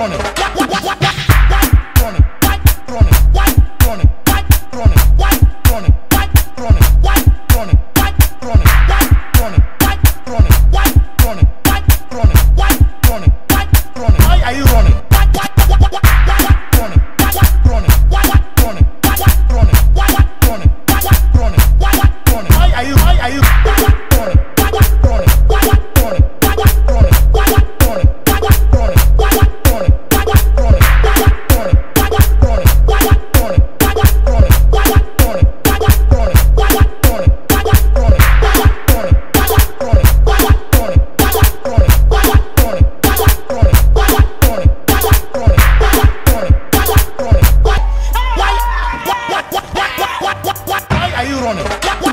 running. Are you? are you running?